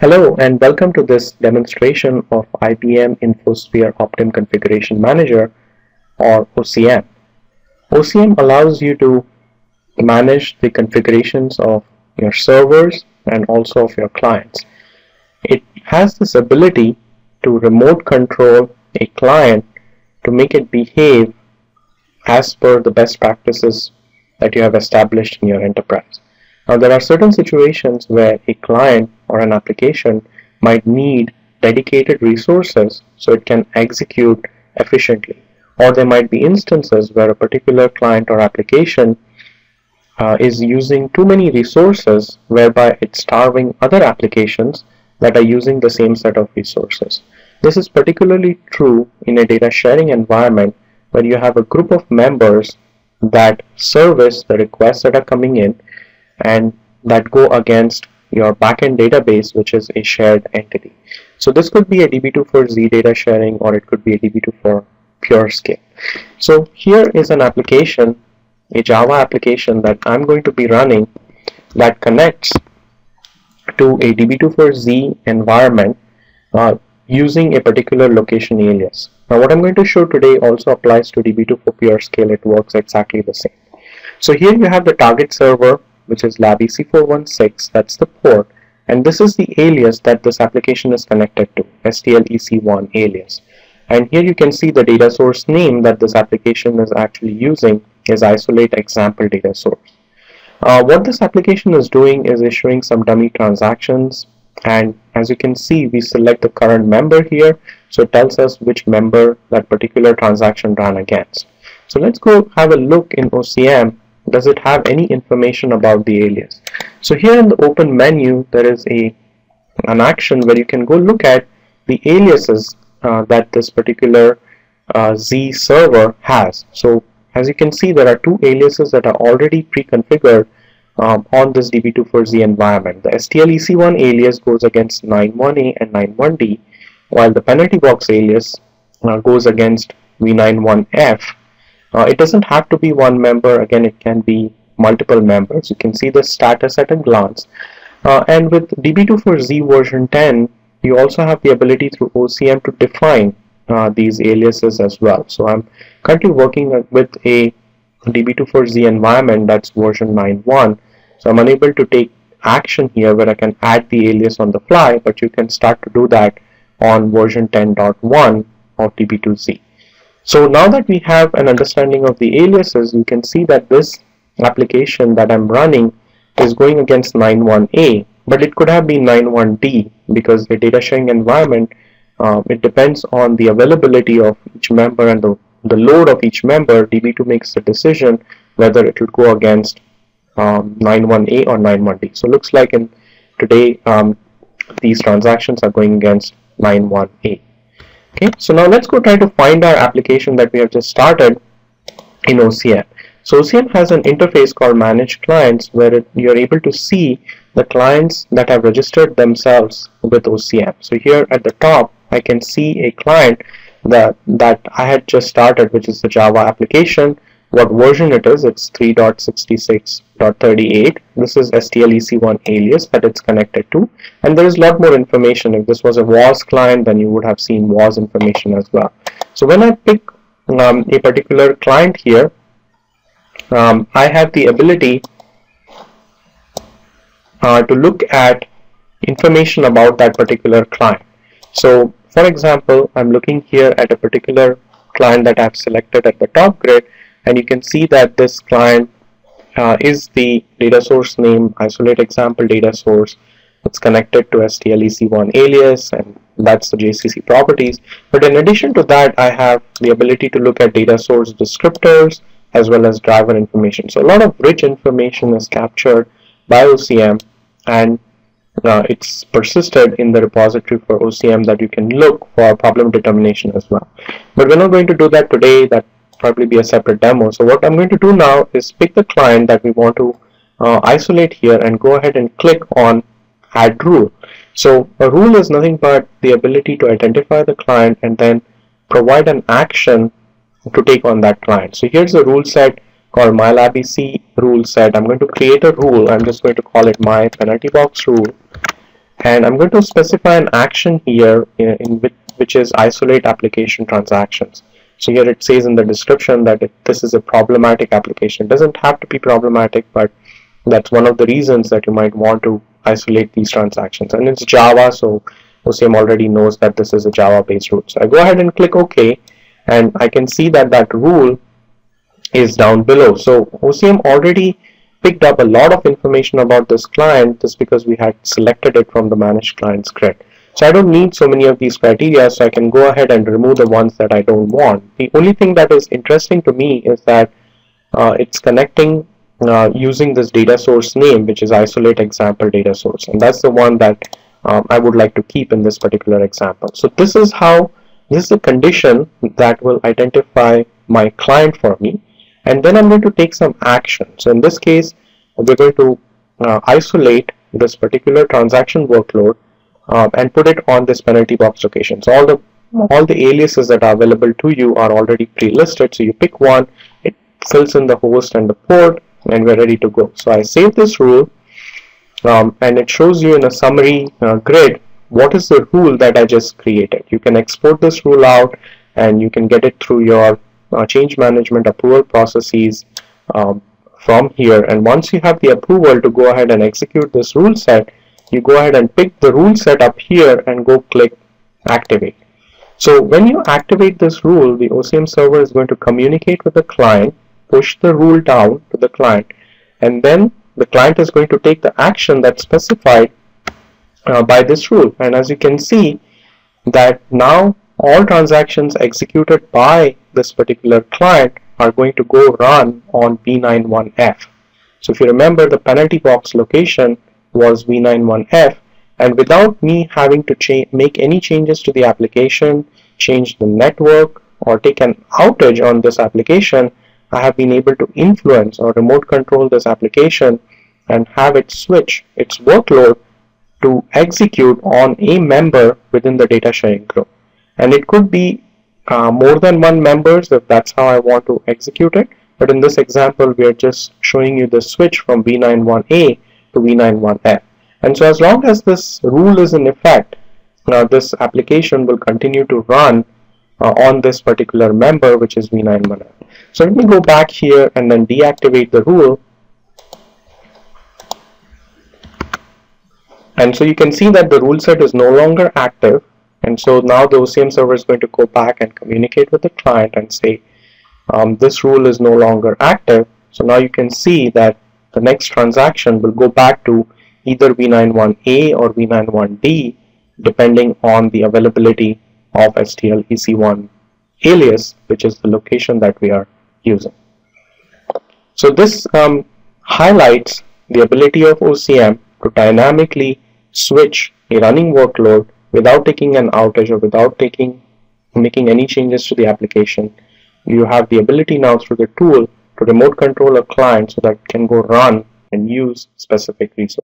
Hello and welcome to this demonstration of IBM InfoSphere Optim Configuration Manager or OCM. OCM allows you to manage the configurations of your servers and also of your clients. It has this ability to remote control a client to make it behave as per the best practices that you have established in your enterprise. Now there are certain situations where a client or an application might need dedicated resources so it can execute efficiently. Or there might be instances where a particular client or application uh, is using too many resources whereby it's starving other applications that are using the same set of resources. This is particularly true in a data sharing environment where you have a group of members that service the requests that are coming in and that go against your backend database which is a shared entity. So this could be a DB2 for Z data sharing or it could be a DB2 for pureScale. So here is an application, a Java application that I'm going to be running that connects to a DB2 for Z environment uh, using a particular location alias. Now what I'm going to show today also applies to DB2 for pureScale. It works exactly the same. So here you have the target server which is labec416 that's the port. And this is the alias that this application is connected to STLEC1 alias. And here you can see the data source name that this application is actually using is isolate example data source. Uh, what this application is doing is issuing some dummy transactions. And as you can see we select the current member here. So it tells us which member that particular transaction ran against. So let's go have a look in OCM does it have any information about the alias so here in the open menu there is a an action where you can go look at the aliases uh, that this particular uh, Z server has so as you can see there are two aliases that are already pre-configured um, on this DB2 for z environment. The STLEC1 alias goes against 91A and 91D while the penalty box alias uh, goes against V91F uh, it doesn't have to be one member, again it can be multiple members. You can see the status at a glance. Uh, and with DB2 for z version 10, you also have the ability through OCM to define uh, these aliases as well. So I'm currently working with a DB2 for z environment that's version 9.1. So I'm unable to take action here where I can add the alias on the fly, but you can start to do that on version 10.1 of DB2Z. So now that we have an understanding of the aliases, you can see that this application that I'm running is going against 91A, but it could have been 91D because the data sharing environment, uh, it depends on the availability of each member and the, the load of each member. DB2 makes the decision whether it will go against um, 91A or 91D. So looks like in today um, these transactions are going against 91A okay so now let's go try to find our application that we have just started in OCM so OCM has an interface called manage clients where it, you're able to see the clients that have registered themselves with OCM so here at the top I can see a client that that I had just started which is the Java application what version it is it's 3.66.38 this is STLEC1 alias that it's connected to. And there is a lot more information. If this was a WAS client then you would have seen WAS information as well. So when I pick um, a particular client here um, I have the ability uh, to look at information about that particular client. So for example I'm looking here at a particular client that I've selected at the top grid and you can see that this client uh, is the data source name isolate example data source. It's connected to STLEC1 alias and that's the JCC properties. But in addition to that I have the ability to look at data source descriptors as well as driver information. So a lot of rich information is captured by OCM and uh, it's persisted in the repository for OCM that you can look for problem determination as well. But we're not going to do that today that probably be a separate demo. So what I'm going to do now is pick the client that we want to uh, isolate here and go ahead and click on add rule. So a rule is nothing but the ability to identify the client and then provide an action to take on that client. So here's a rule set called mylabec rule set. I'm going to create a rule. I'm just going to call it my penalty box rule. and I'm going to specify an action here in, in which, which is isolate application transactions. So here it says in the description that it, this is a problematic application. It doesn't have to be problematic, but that's one of the reasons that you might want to isolate these transactions. And it's Java, so OCM already knows that this is a Java based rule. So I go ahead and click OK, and I can see that that rule is down below. So OCM already picked up a lot of information about this client just because we had selected it from the managed clients grid. So I don't need so many of these criteria, so I can go ahead and remove the ones that I don't want. The only thing that is interesting to me is that uh, it's connecting uh, using this data source name, which is isolate example data source. And that's the one that um, I would like to keep in this particular example. So this is how, this is a condition that will identify my client for me. And then I'm going to take some action. So in this case, we're going to uh, isolate this particular transaction workload um, and put it on this penalty box location. So all the all the aliases that are available to you are already pre-listed. So you pick one, it fills in the host and the port, and we're ready to go. So I save this rule, um, and it shows you in a summary uh, grid what is the rule that I just created. You can export this rule out, and you can get it through your uh, change management approval processes um, from here. And once you have the approval to go ahead and execute this rule set, you go ahead and pick the rule set up here and go click activate. So when you activate this rule, the OCM server is going to communicate with the client, push the rule down to the client, and then the client is going to take the action that's specified uh, by this rule. And as you can see that now all transactions executed by this particular client are going to go run on V91F. So if you remember the penalty box location was v91f and without me having to make any changes to the application, change the network or take an outage on this application, I have been able to influence or remote control this application and have it switch its workload to execute on a member within the data sharing group. And it could be uh, more than one members if that's how I want to execute it. But in this example, we are just showing you the switch from V91A to V91F. And so as long as this rule is in effect, uh, this application will continue to run uh, on this particular member which is V91F. So let me go back here and then deactivate the rule. And so you can see that the rule set is no longer active. And so now the OCM server is going to go back and communicate with the client and say, um, this rule is no longer active. So now you can see that the next transaction will go back to either V91A or V91D depending on the availability of STL EC1 alias which is the location that we are using. So this um, highlights the ability of OCM to dynamically switch a running workload without taking an outage or without taking making any changes to the application. You have the ability now through the tool to remote control a client so that it can go run and use specific resources.